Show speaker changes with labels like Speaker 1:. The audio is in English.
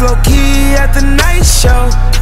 Speaker 1: low key at the night show.